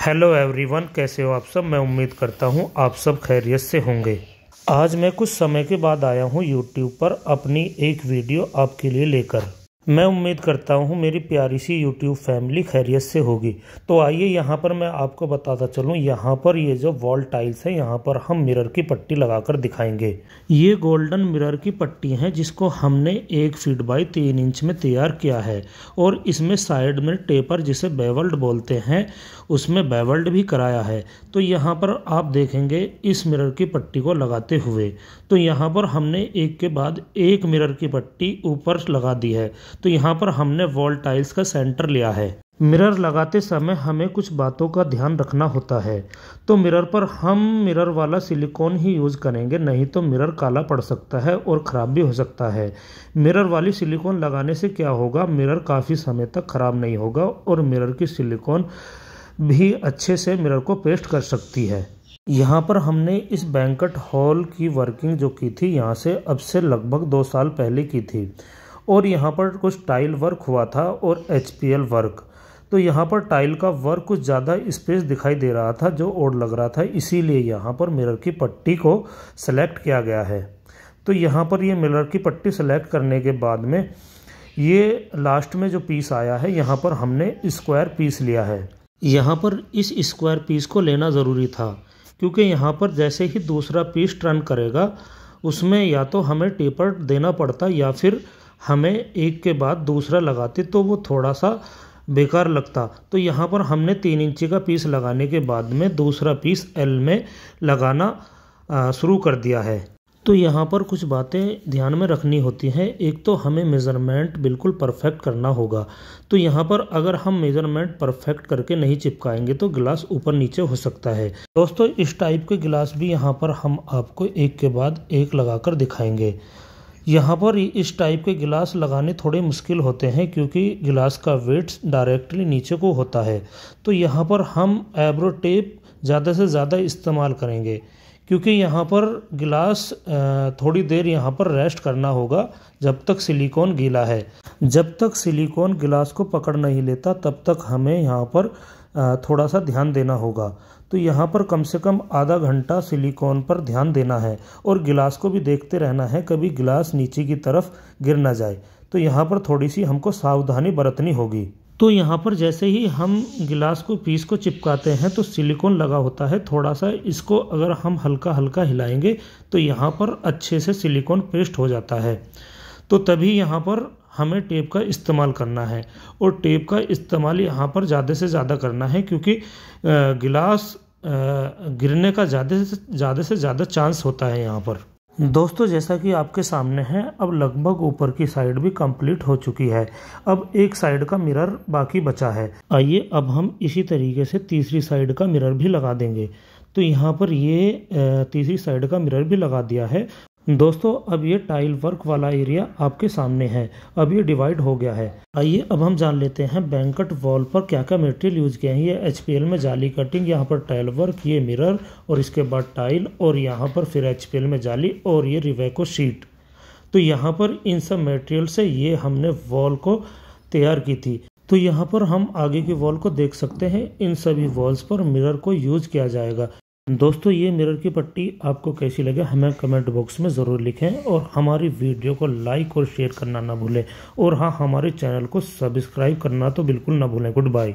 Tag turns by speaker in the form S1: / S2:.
S1: Hello everyone कैसे हो आप सब? मैं उम्मीद करता हूँ आप सब खैरियत से होंगे। आज मैं कुछ समय के बाद आया हूँ यूट्यूब पर अपनी एक वीडियो आपके लिए लेकर। मैं उम्मीद करता हूँ मेरी प्यारी सी यूट्यूब फैमिली खैरियत से होगी। तो आइए यहाँ पर मैं आपको बताता चलूँ, यहाँ पर ये जो वॉल टाइल्स है, यहाँ पर हम मिरर की पट्टी लगाकर दिखाएँगे। ये गोल्डन मिरर की पट्टी है, जिसको हमने एक फीट बाई तीन इंच में तैयार किया है। और इसमें साइड में टेपर जिसे बेवल्ड बोलते हैं, उसमें बेवल्ड भी कराया है। तो यहाँ पर आप देखेंगे इस मिरर की पट्टी को लगाते हुए। तो यहाँ पर हमने एक के बाद एक मिरर की पट्टी ऊपर लगा दी है। तो यहाँ पर हमने वॉल टाइल्स का सेंटर लिया है। मिरर लगाते समय हमें कुछ बातों का ध्यान रखना होता है। तो मिरर पर हम मिरर वाला सिलिकॉन ही यूज़ करेंगे, नहीं तो मिरर काला पड़ सकता है और ख़राब भी हो सकता है। मिरर वाली सिलिकॉन लगाने से क्या होगा? मिरर काफ़ी समय तक ख़राब नहीं होगा और मिरर की सिलिकॉन भी अच्छे से मिरर को पेस्ट कर सकती है। यहाँ पर हमने इस बैंकट हॉल की वर्किंग जो की थी, यहाँ से अब से लगभग दो साल पहले की थी। और यहाँ पर कुछ टाइल वर्क हुआ था और एचपीएल वर्क तो यहाँ पर टाइल का वर्क कुछ ज़्यादा स्पेस दिखाई दे रहा था, जो ओड लग रहा था, इसीलिए यहाँ पर मिरर की पट्टी को सेलेक्ट किया गया है। तो यहाँ पर ये मिरर की पट्टी सेलेक्ट करने के बाद में ये लास्ट में जो पीस आया है, यहाँ पर हमने स्क्वायर पीस लिया है। यहाँ पर इस स्क्वायर पीस को लेना ज़रूरी था, क्योंकि यहाँ पर जैसे ही दूसरा पीस टर्न करेगा, उसमें या तो हमें टेपर देना पड़ता या फिर हमें एक के बाद दूसरा लगाते तो वो थोड़ा सा बेकार लगता। तो यहाँ पर हमने तीन इंची का पीस लगाने के बाद में दूसरा पीस एल में लगाना शुरू कर दिया है। तो यहाँ पर कुछ बातें ध्यान में रखनी होती हैं। एक तो हमें मेज़रमेंट बिल्कुल परफेक्ट करना होगा। तो यहाँ पर अगर हम मेज़रमेंट परफेक्ट करके नहीं चिपकाएँगे तो गिलास ऊपर नीचे हो सकता है। दोस्तों, इस टाइप के गिलास भी यहाँ पर हम आपको एक के बाद एक लगाकर दिखाएँगे। यहाँ पर इस टाइप के गिलास लगाने थोड़े मुश्किल होते हैं क्योंकि गिलास का वेट डायरेक्टली नीचे को होता है। तो यहाँ पर हम एब्रो टेप ज़्यादा से ज़्यादा इस्तेमाल करेंगे, क्योंकि यहाँ पर गिलास थोड़ी देर यहाँ पर रेस्ट करना होगा जब तक सिलिकॉन गीला है। जब तक सिलिकॉन गिलास को पकड़ नहीं लेता, तब तक हमें यहाँ पर थोड़ा सा ध्यान देना होगा। तो यहाँ पर कम से कम आधा घंटा सिलिकॉन पर ध्यान देना है और गिलास को भी देखते रहना है, कभी गिलास नीचे की तरफ़ गिर ना जाए। तो यहाँ पर थोड़ी सी हमको सावधानी बरतनी होगी। तो यहाँ पर जैसे ही हम गिलास को, पीस को चिपकाते हैं तो सिलिकॉन लगा होता है। थोड़ा सा इसको अगर हम हल्का हल्का हिलाएँगे तो यहाँ पर अच्छे से सिलिकॉन पेस्ट हो जाता है। तो तभी यहाँ पर हमें टेप का इस्तेमाल करना है और टेप का इस्तेमाल यहाँ पर ज़्यादा से ज़्यादा करना है क्योंकि गिलास गिरने का ज़्यादा से ज़्यादा से ज़्यादा चांस होता है यहाँ पर। दोस्तों, जैसा कि आपके सामने है, अब लगभग ऊपर की साइड भी कंप्लीट हो चुकी है। अब एक साइड का मिरर बाकी बचा है। आइए, अब हम इसी तरीके से तीसरी साइड का मिरर भी लगा देंगे। तो यहाँ पर ये तीसरी साइड का मिरर भी लगा दिया है। दोस्तों, अब ये टाइल वर्क वाला एरिया आपके सामने है। अब ये डिवाइड हो गया है। आइए, अब हम जान लेते हैं बैंकट वॉल पर क्या क्या मटेरियल यूज़ किए हैं। ये एचपीएल में जाली कटिंग यहाँ पर टाइल वर्क ये मिरर और इसके बाद टाइल और यहाँ पर फिर एचपीएल में जाली, और ये रिवेको शीट तो यहाँ पर इन सब मटेरियल से ये हमने वॉल को तैयार की थी। तो यहाँ पर हम आगे की वॉल को देख सकते हैं। इन सभी वॉल्स पर मिरर को यूज़ किया जाएगा। दोस्तों, ये मिरर की पट्टी आपको कैसी लगे हमें कमेंट बॉक्स में ज़रूर लिखें और हमारी वीडियो को लाइक और शेयर करना ना भूलें। और हाँ हमारे चैनल को सब्सक्राइब करना तो बिल्कुल ना भूलें। Good bye